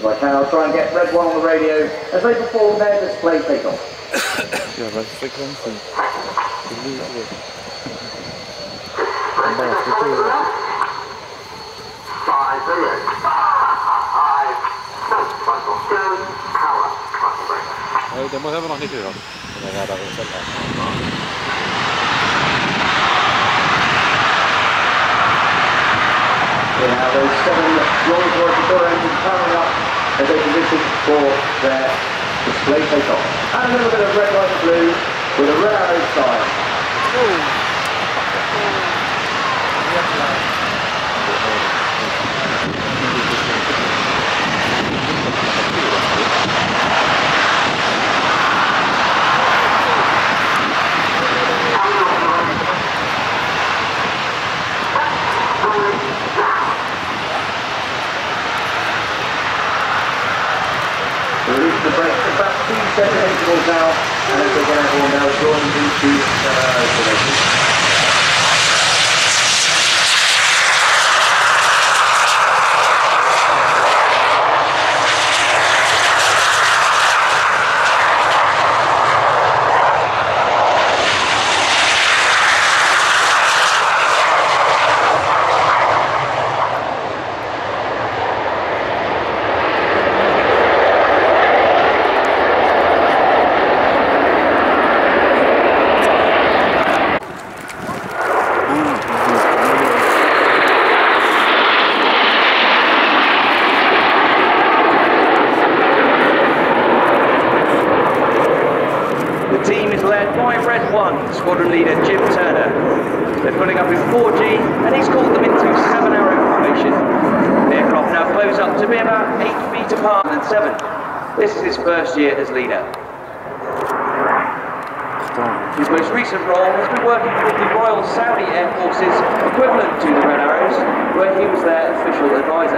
If I can, I'll try and get Red One on the radio as they perform their display takeoff. Jävla frekvensen. Helvete. Han bara ska till. Five minutes. Five. Two. Power. Button break. Nej, det måste vara något nytt idag. Den är räddare istället. We have those seven Rolls Royce Adour engines powering up as they position for their display takeoff. And a little bit of red, white blue with a red arrow sign. Release the brakes at about two second intervals now, and as everyone now joins into seven arrows formation. The team is led by Red One, leader Jim Turner. They're putting up in 4G, and he's called them into seven arrow formation. The aircraft now close up to be about eight feet apart and seven. This is his first year as leader. His most recent role has been working with the Royal Saudi Air Forces, equivalent to the Red Arrows, where he was their official advisor.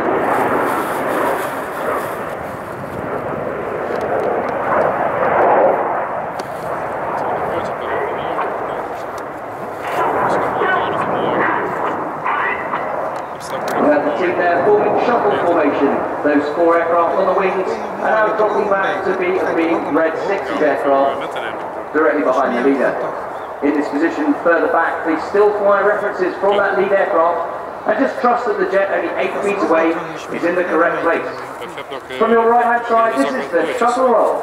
We have the team there forming shuttle formation. Those four aircraft on the wings are now dropping back to be a big Red 60 aircraft directly behind the leader. In this position further back, they still fly references from that lead aircraft and just trust that the jet only 8 feet away is in the correct place. From your right hand side, this is the shuttle roll.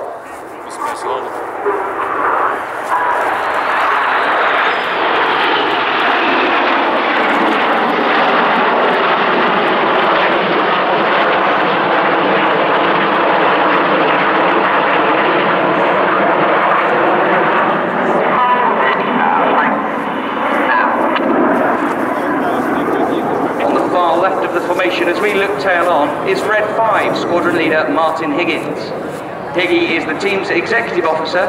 On the far left of the formation, as we look tail on, is Red 5 Squadron Leader Martin Higgins. Higgy is the team's executive officer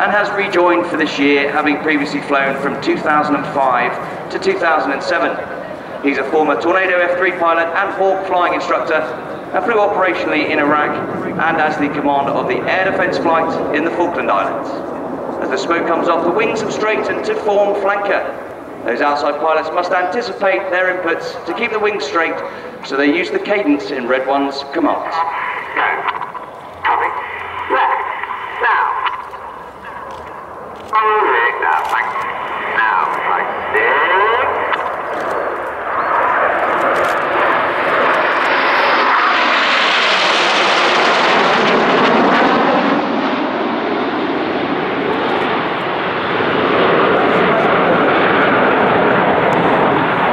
and has rejoined for this year, having previously flown from 2005 to 2007. He's a former Tornado F3 pilot and Hawk flying instructor and flew operationally in Iraq and as the commander of the air defense flight in the Falkland Islands. As the smoke comes off, the wings have straightened to form flanker. Those outside pilots must anticipate their inputs to keep the wings straight, so they use the cadence in Red One's commands. Go. Copy. Left. Now. Moving. Now, thanks. Now, right. Dig.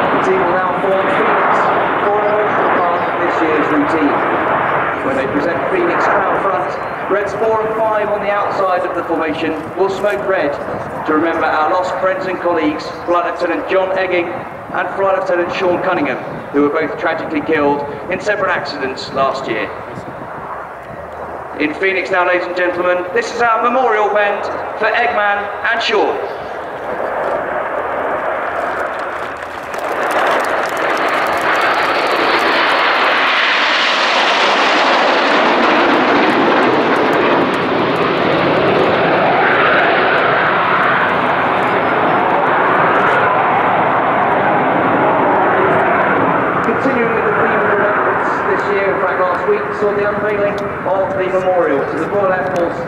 The team will now form Phoenix for an emotional part of this year's routine. When they present Phoenix crown front, Reds 4 and 5 on the outside of the formation will smoke red to remember our lost friends and colleagues, Flight Lieutenant Jon Egging and Flight Lieutenant Sean Cunningham, who were both tragically killed in separate accidents last year. In Phoenix now, ladies and gentlemen, this is our memorial bend for Eggman and Sean. Continuing with the theme of remembrance this year, in fact last week, saw the unveiling of the memorial to the Royal Air Force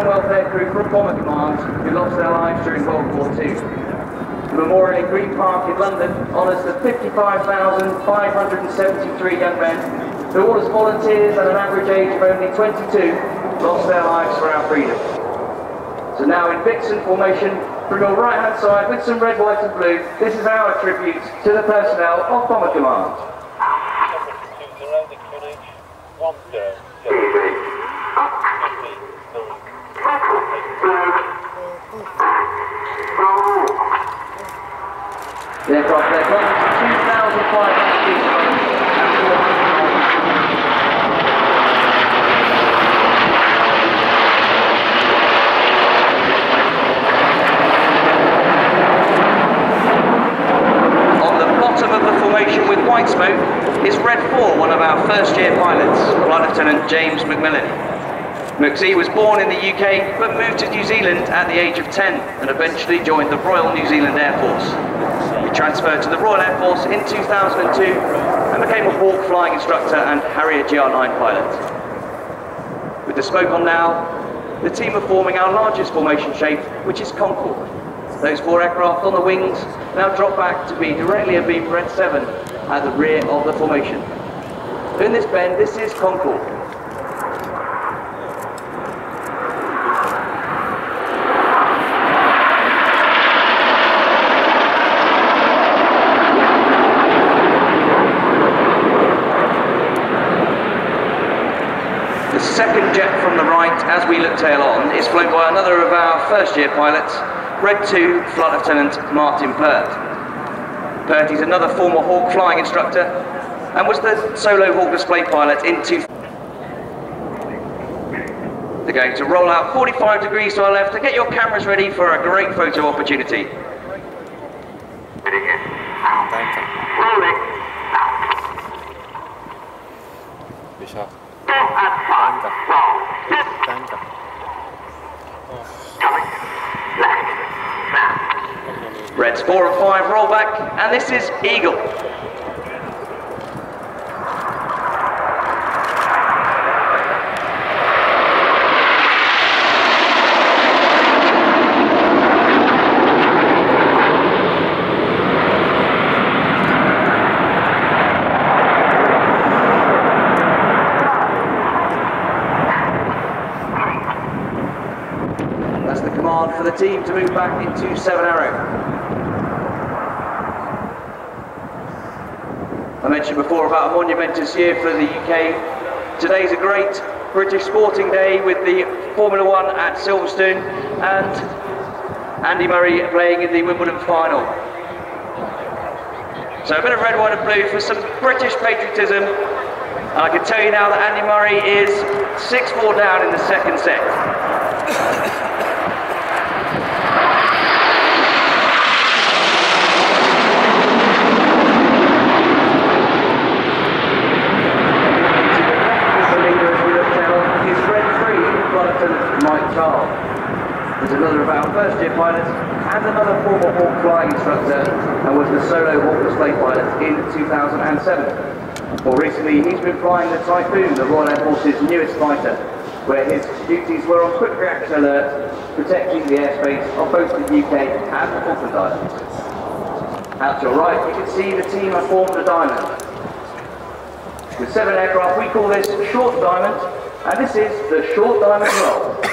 Commonwealth Aircrew from Bomber Command who lost their lives during World War II. The memorial Green Park in London honours the 55,573 young men who all as volunteers at an average age of only 22 lost their lives for our freedom. So now in Vixen formation, from your right hand side with some red, white and blue, this is our tribute to the personnel of Bomber Command. The 2,500 bottom of the formation with white smoke is Red 4, one of our first year pilots, Flight Lieutenant James McMillan. McSee was born in the UK but moved to New Zealand at the age of 10 and eventually joined the Royal New Zealand Air Force. He transferred to the Royal Air Force in 2002 and became a Hawk flying instructor and Harrier GR9 pilot. With the smoke on now, the team are forming our largest formation shape, which is Concorde. Those four aircraft on the wings now drop back to be directly abeam Red 7 at the rear of the formation. In this bend, this is Concorde. Second jet from the right, as we look tail on, is flown by another of our first year pilots, Red 2 Flight Lieutenant Martin Pert. Pert is another former Hawk flying instructor and was the solo Hawk display pilot in two. They're going to roll out 45 degrees to our left to get your cameras ready for a great photo opportunity. Rolling. Bisa. Four and five. Roll. Left. Tanka. Coming. Left. 4 and 5 roll back, and this is Eagle. That's the command for the team to move back into 7 Arrow. I mentioned before about a monumentous year for the UK. Today's a great British sporting day with the Formula One at Silverstone and Andy Murray playing in the Wimbledon final. So a bit of red, white and blue for some British patriotism. And I can tell you now that Andy Murray is 6-4 down in the second set. The leader, as we look down, is Red 3, Lieutenant Mike Charles. He's another of our first year pilots and another former Hawk flying instructor and was the solo Hawk display pilot in 2007. More recently, he's been flying the Typhoon, the Royal Air Force's newest fighter, where his duties were on quick reaction alert, protecting the airspace of both the UK and the Falkland Islands. Out to your right, you can see the team have formed a diamond. With seven aircraft, we call this short diamond, and this is the short diamond roll.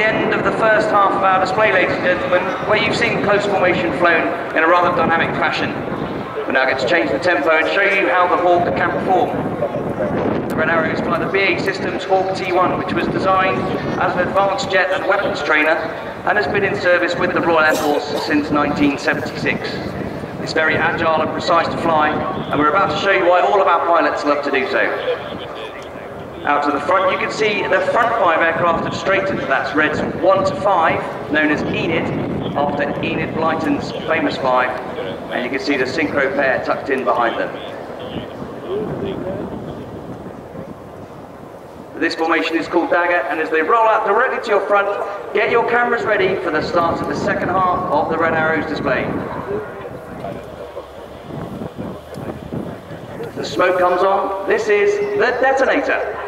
The end of the first half of our display, ladies and gentlemen, where you've seen close formation flown in a rather dynamic fashion. We now get to change the tempo and show you how the Hawk can perform. The Red Arrows fly the BAE Systems Hawk T1, which was designed as an advanced jet and weapons trainer and has been in service with the Royal Air Force since 1976. It's very agile and precise to fly, and we're about to show you why all of our pilots love to do so. Out to the front, you can see the front five aircraft have straightened. That's Reds 1 to 5, known as Enid, after Enid Blyton's famous five. And you can see the synchro pair tucked in behind them. This formation is called Dagger, and as they roll out directly to your front, get your cameras ready for the start of the second half of the Red Arrows display. The smoke comes on. This is the detonator.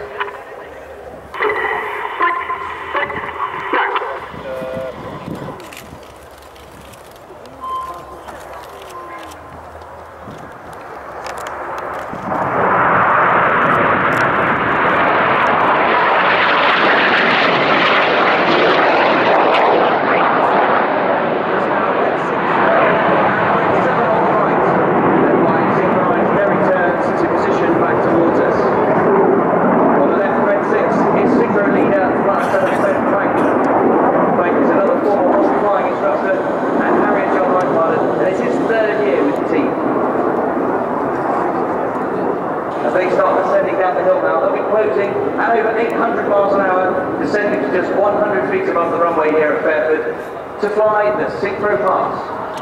Hundred feet above the runway here at Fairford to fly the synchro pass.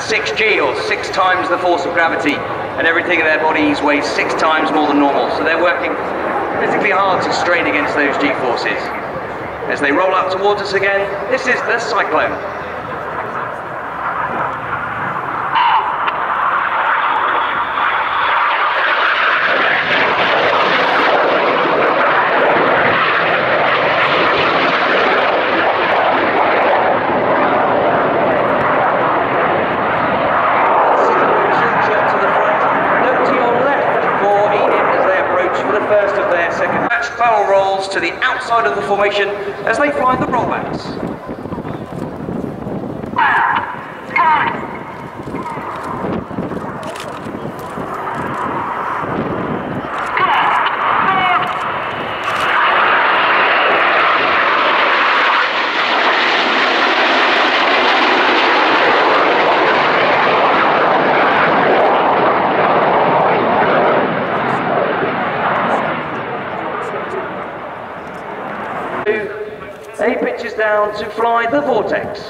6G, or six times the force of gravity, and everything in their bodies weighs six times more than normal, so they're working physically hard to strain against those G forces. As they roll up towards us again, this is the Cyclone. to the front. Look to your left for Enid as they approach for the first of their second match. Barrel rolls to the outside of the formation as they fly the rollbacks. Eight pitches down to fly the Vortex.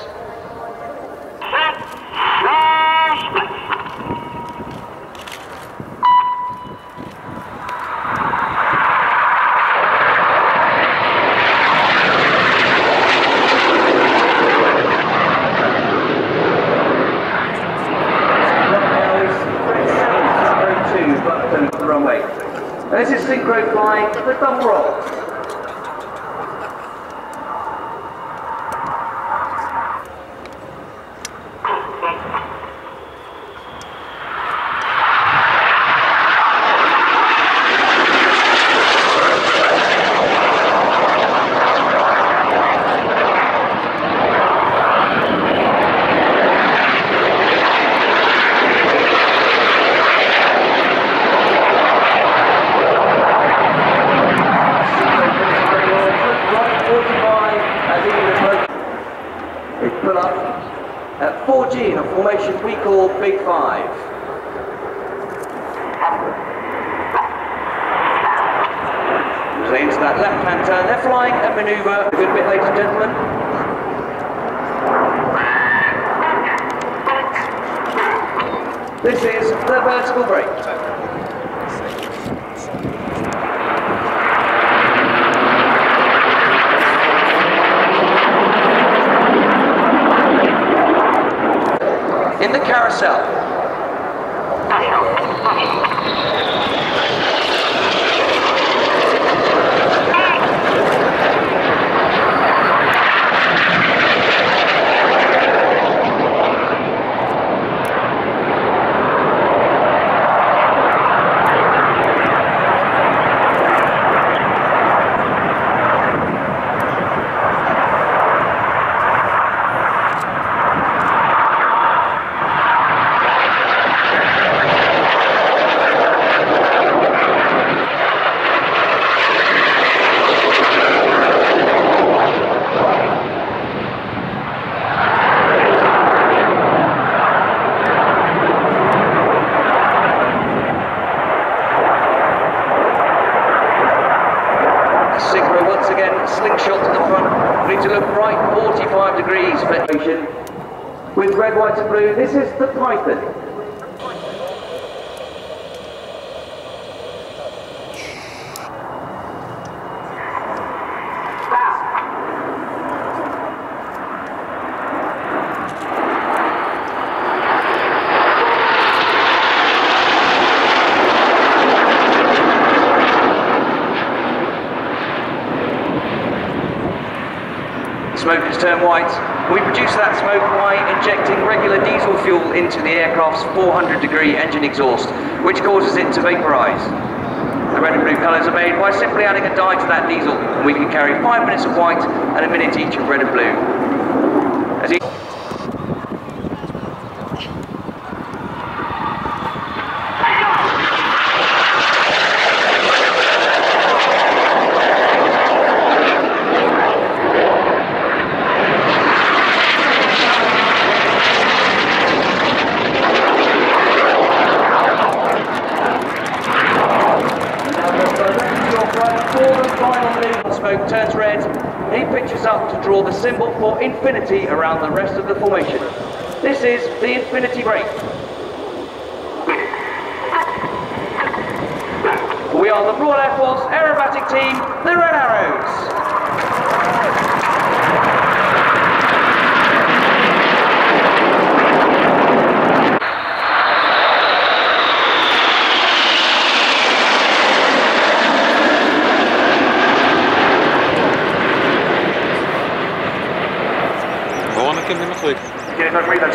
Synchro 2, button the runway. And this is synchro flying the double roll. They pull up at 4G in a formation we call Big Five. They into that left-hand turn, they're flying a manoeuvre. A good bit, ladies and gentlemen. This is the vertical break. In Turned white. We produce that smoke by injecting regular diesel fuel into the aircraft's 400 degree engine exhaust, which causes it to vaporise. The red and blue colours are made by simply adding a dye to that diesel, and we can carry five minutes of white and a minute each of red and blue. As e- Smoke turns red. He pitches up to draw the symbol for infinity around the rest of the formation. This is the infinity break. We are the Royal Air Force aerobatic team, the Red Arrows. Gewoon